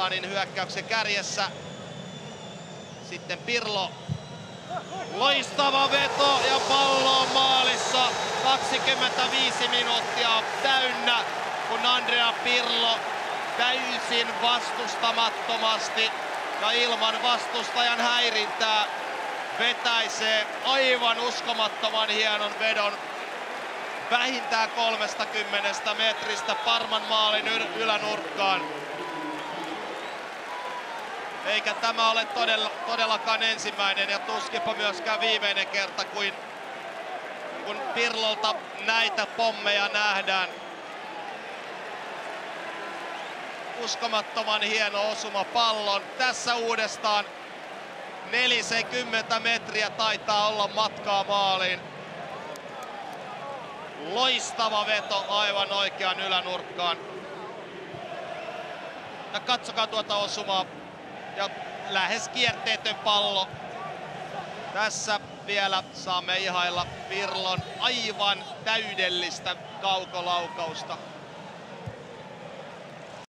Milanin hyökkäyksen kärjessä. Sitten Pirlo. Loistava veto ja pallo on maalissa. 25 minuuttia täynnä, kun Andrea Pirlo täysin vastustamattomasti ja ilman vastustajan häirintää vetäisee aivan uskomattoman hienon vedon vähintään 30 metristä Parman maalin ylänurkkaan. Eikä tämä ole todella, todellakaan ensimmäinen ja tuskipa myöskään viimeinen kerta, kuin, kun Pirlolta näitä pommeja nähdään. Uskomattoman hieno osuma pallon. Tässä uudestaan 40 metriä taitaa olla matkaa maaliin. Loistava veto aivan oikean ylänurkkaan. Ja katsokaa tuota osumaa. Ja lähes kierteetön pallo. Tässä vielä saamme ihailla Pirlon aivan täydellistä kaukolaukausta.